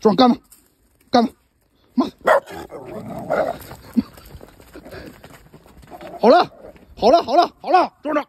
壮干吧干吧妈好了好了好了好了壮壮。